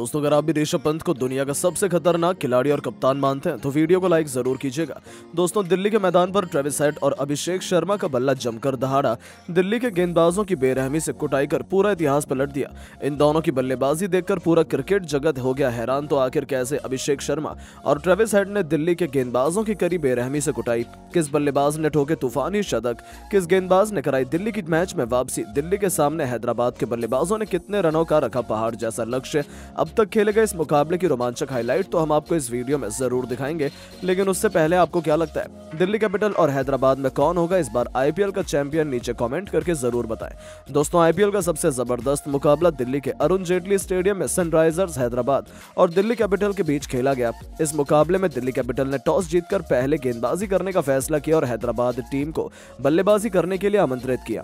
दोस्तों, अगर आप भी ऋषभ पंत को दुनिया का सबसे खतरनाक खिलाड़ी और कप्तान मानते हैं तो वीडियो को लाइक ज़रूर कीजिएगा। दोस्तों, दिल्ली के मैदान पर ट्रेविस हेड और अभिषेक शर्मा का बल्ला जमकर दहाड़ा। दिल्ली के गेंदबाजों की बेरहमी से कुटाई कर पूरा इतिहास पलट दिया। इन दोनों की बल्लेबाजी देखकर पूरा क्रिकेट जगत हो गया हैरान। तो आखिर कैसे अभिषेक शर्मा और ट्रेविस हेड ने दिल्ली के गेंदबाजों की करी बेरहमी से कुटाई? किस बल्लेबाज ने ठोके तूफानी शतक? किस गेंदबाज ने कराई दिल्ली की मैच में वापसी? दिल्ली के सामने हैदराबाद के बल्लेबाजों ने कितने रनों का रखा पहाड़ जैसा लक्ष्य? अब तक खेले गए इस मुकाबले की रोमांचक हाईलाइट तो हम आपको इस वीडियो में ज़रूर दिखाएँगे। लेकिन उससे पहले आपको क्या लगता है? दिल्ली कैपिटल और हैदराबाद में कौन होगा इस बार आईपीएल का चैंपियन नीचे कमेंट करके ज़रूर बताएँ। दोस्तों आईपीएल का सबसे ज़बरदस्त मुकाबला दिल्ली के अरुण जेटली स्टेडियम में सनराइजर्स हैदराबाद और दिल्ली कैपिटल के बीच खेला गया। इस मुकाबले में दिल्ली कैपिटल ने टॉस जीतकर पहले गेंदबाजी करने का फैसला किया और हैदराबाद टीम को बल्लेबाजी करने के लिए आमंत्रित किया।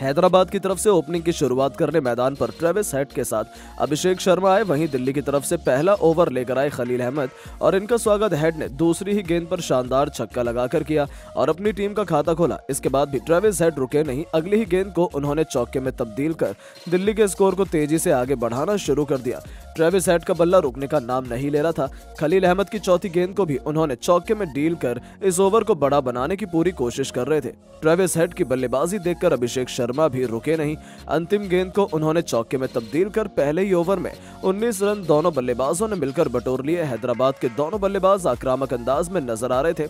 हैदराबाद की तरफ़ से ओपनिंग की शुरुआत करने मैदान पर ट्रेविस हेड के साथ अभिषेक शर्मा आए। वहीं दिल्ली की तरफ़ से पहला ओवर लेकर आए खलील अहमद और इनका स्वागत हेड ने दूसरी ही गेंद पर शानदार छक्का लगाकर किया और अपनी टीम का खाता खोला। इसके बाद भी ट्रेविस हेड रुके नहीं, अगली ही गेंद को उन्होंने चौके में तब्दील कर दिल्ली के स्कोर को तेज़ी से आगे बढ़ाना शुरू कर दिया। ट्रेविस हेड का बल्ला रुकने का नाम नहीं ले रहा था। खलील अहमद की चौथी गेंद को भी उन्होंने चौके में डील कर इस ओवर को बड़ा बनाने की पूरी कोशिश कर रहे थे। ट्रेविस हेड की बल्लेबाजी देखकर अभिषेक शर्मा भी रुके नहीं। अंतिम गेंद को उन्होंने चौके में तब्दील कर पहले ही ओवर में 19 रन दोनों बल्लेबाजों ने मिलकर बटोर लिए। हैदराबाद के दोनों बल्लेबाज आक्रामक अंदाज में नज़र आ रहे थे।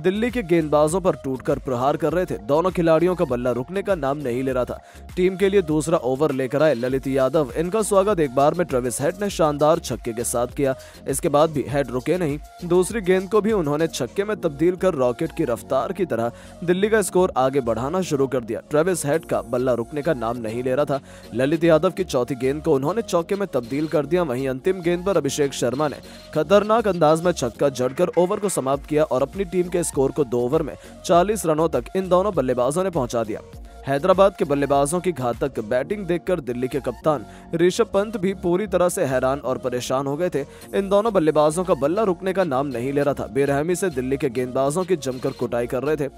दिल्ली के गेंदबाजों पर टूटकर प्रहार कर रहे थे। दोनों खिलाड़ियों का बल्ला रुकने का नाम नहीं ले रहा था। टीम के लिए दूसरा ओवर लेकर आए ललित यादव। इनका स्वागत एक बार में ट्रेविस हेड ने शानदार छक्के के साथ किया। इसके बाद भी हेड रुके नहीं। दूसरी गेंद को भी उन्होंने छक्के में तब्दील कर रॉकेट की रफ्तार की तरह दिल्ली का स्कोर आगे बढ़ाना शुरू कर दिया। ट्रेविस हेड का बल्ला रुकने का नाम नहीं ले रहा था। ललित यादव की चौथी गेंद को उन्होंने चौके में तब्दील कर दिया। वहीं अंतिम गेंद पर अभिषेक शर्मा ने खतरनाक अंदाज में छक्का जड़कर ओवर को समाप्त किया और अपनी टीम के स्कोर को दो ओवर में 40 रनों तक इन दोनों बल्लेबाजों ने पहुँचा दिया। हैदराबाद के बल्लेबाजों की घातक बैटिंग देखकर दिल्ली के कप्तान ऋषभ पंत भी पूरी तरह से हैरान और परेशान हो गए थे। इन दोनों बल्लेबाजों का बल्ला रुकने का नाम नहीं ले रहा था। बेरहमी से दिल्ली के गेंदबाजों की जमकर कुटाई कर रहे थे।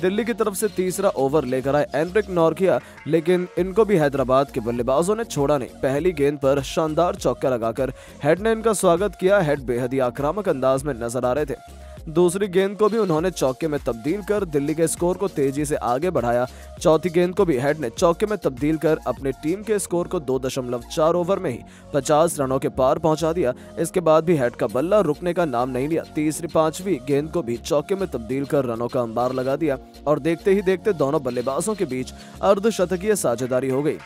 दिल्ली की तरफ़ से तीसरा ओवर लेकर आए एनरिक नॉर्किया, लेकिन इनको भी हैदराबाद के बल्लेबाजों ने छोड़ा नहीं। पहली गेंद पर शानदार चौका लगाकर हेड ने इनका स्वागत किया। हेड बेहद ही आक्रामक अंदाज में नज़र आ रहे थे। दूसरी गेंद को भी उन्होंने चौके में तब्दील कर दिल्ली के स्कोर को तेज़ी से आगे बढ़ाया। चौथी गेंद को भी हेड ने चौके में तब्दील कर अपने टीम के स्कोर को दो दशमलव चार ओवर में ही पचास रनों के पार पहुँचा दिया। इसके बाद भी हेड का बल्ला रुकने का नाम नहीं लिया। तीसरी पांचवी गेंद को भी चौके में तब्दील कर रनों का अंबार लगा दिया। और देखते ही देखते दोनों बल्लेबाजों के बीच अर्धशतकीय साझेदारी हो गई।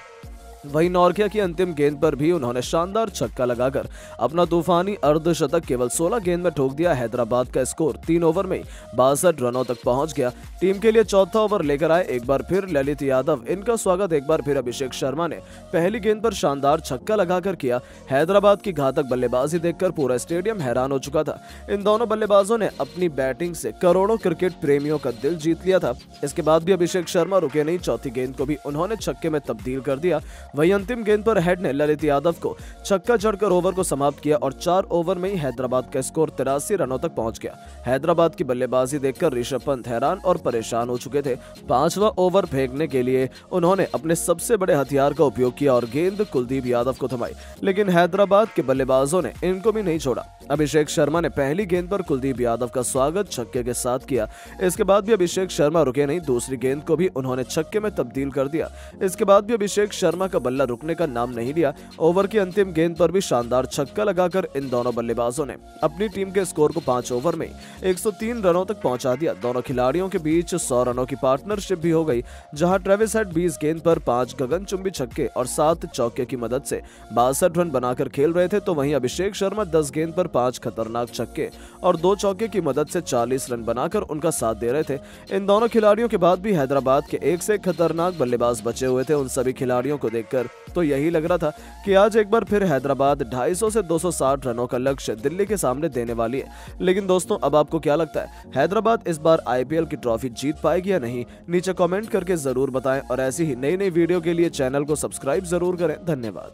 वहीं नॉर्किया की अंतिम गेंद पर भी उन्होंने शानदार छक्का लगाकर अपना तूफानी अर्धशतक केवल 16 गेंद में ठोक दिया। हैदराबाद का स्कोर तीन ओवर में बासठ रनों तक पहुँच गया। टीम के लिए चौथा ओवर लेकर आए एक बार फिर ललित यादव। इनका स्वागत एक बार फिर अभिषेक शर्मा ने पहली गेंद पर शानदार छक्का लगाकर किया। हैदराबाद की घातक बल्लेबाजी देखकर पूरा स्टेडियम हैरान हो चुका था। इन दोनों बल्लेबाजों ने अपनी बैटिंग से करोड़ों क्रिकेट प्रेमियों का दिल जीत लिया था। इसके बाद भी अभिषेक शर्मा रुके नहीं। चौथी गेंद को भी उन्होंने छक्के में तब्दील कर दिया। वहीं अंतिम गेंद पर हेड ने ललित यादव को छक्का चढ़कर ओवर को समाप्त किया और चार ओवर में ही हैदराबाद का स्कोर तिरासी रनों तक पहुँच गया। हैदराबाद की बल्लेबाजी देखकर ऋषभ पंत हैरान और परेशान हो चुके थे। पांचवा ओवर फेंकने के लिए उन्होंने अपने सबसे बड़े हथियार का उपयोग किया और गेंद कुलदीप यादव को थमाई, लेकिन हैदराबाद के बल्लेबाजों ने इनको भी नहीं छोड़ा। अभिषेक शर्मा ने पहली गेंद पर कुलदीप यादव का स्वागत छक्के के साथ किया। इसके बाद भी अभिषेक शर्मा रुके नहीं, दूसरी गेंद को भी उन्होंने छक्के में तब्दील कर दिया। इसके बाद भी अभिषेक शर्मा का बल्ला रुकने का नाम नहीं लिया। ओवर की अंतिम गेंद पर भी शानदार छक्का लगाकर इन दोनों बल्लेबाजों ने अपनी टीम के स्कोर को पाँच ओवर में 103 रनों तक पहुँचा दिया। दोनों खिलाड़ियों के बीच 100 रनों की पार्टनरशिप भी हो गई, जहाँ ट्रेविस हेड 20 गेंद पर पाँच गगनचुंबी छक्के और सात चौके की मदद से बासठ रन बनाकर खेल रहे थे तो वहीं अभिषेक शर्मा दस गेंद पर पाँच खतरनाक छक्के और दो चौके की मदद से 40 रन बनाकर उनका साथ दे रहे थे। इन दोनों खिलाड़ियों के बाद भी हैदराबाद के एक से खतरनाक बल्लेबाज बचे हुए थे उन सभी खिलाड़ियों को देखकर। तो यही लग रहा था कि आज एक बार फिर हैदराबाद 250 से 260 रनों का लक्ष्य दिल्ली के सामने देने वाली है। लेकिन दोस्तों, अब आपको क्या लगता है, हैदराबाद इस बार आईपीएल की ट्रॉफी जीत पाएगी या नहीं? नीचे कॉमेंट करके ज़रूर बताएँ और ऐसी ही नई नई वीडियो के लिए चैनल को सब्सक्राइब ज़रूर करें। धन्यवाद।